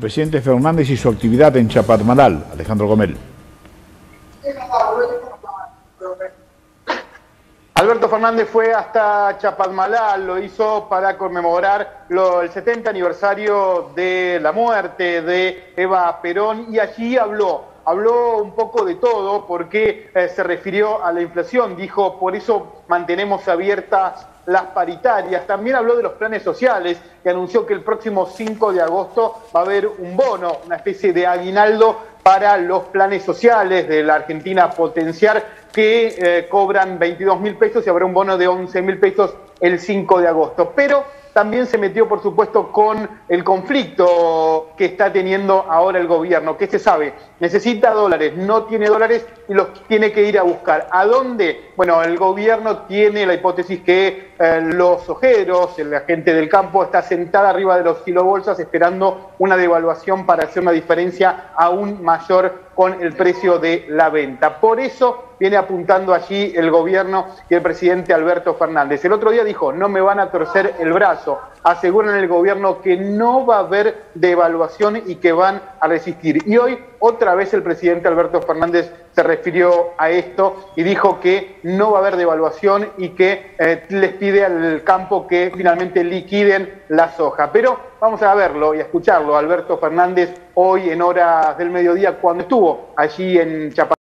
Presidente Fernández y su actividad en Chapadmalal, Alejandro Gomel. Alberto Fernández fue hasta Chapadmalal, lo hizo para conmemorar el 70 aniversario de la muerte de Eva Perón y allí habló, habló un poco de todo porque eh, se refirió a la inflación, dijo, por eso mantenemos abiertas las paritarias. También habló de los planes sociales y anunció que el próximo 5 de agosto va a haber un bono, una especie de aguinaldo para los planes sociales de la Argentina Potenciar que eh, cobran 22 mil pesos y habrá un bono de 11 mil pesos el 5 de agosto. Pero también se metió, por supuesto, con el conflicto que está teniendo ahora el gobierno, que se sabe, necesita dólares, no tiene dólares y los tiene que ir a buscar. ¿A dónde? Bueno, el gobierno tiene la hipótesis que eh, los ojeros, la gente del campo, está sentada arriba de los kilobolsas esperando una devaluación para hacer una diferencia aún mayor con el precio de la venta. Por eso viene apuntando allí el gobierno y el presidente Alberto Fernández. El otro día dijo, no me van a torcer el brazo. Aseguran el gobierno que no va a haber devaluación y que van a resistir. Y hoy otra vez el presidente Alberto Fernández se refirió a esto y dijo que no va a haber devaluación y que eh, les pide al campo que finalmente liquiden la soja. Pero vamos a verlo y a escucharlo, Alberto Fernández, hoy en horas del mediodía, cuando estuvo allí en Chapalmalal.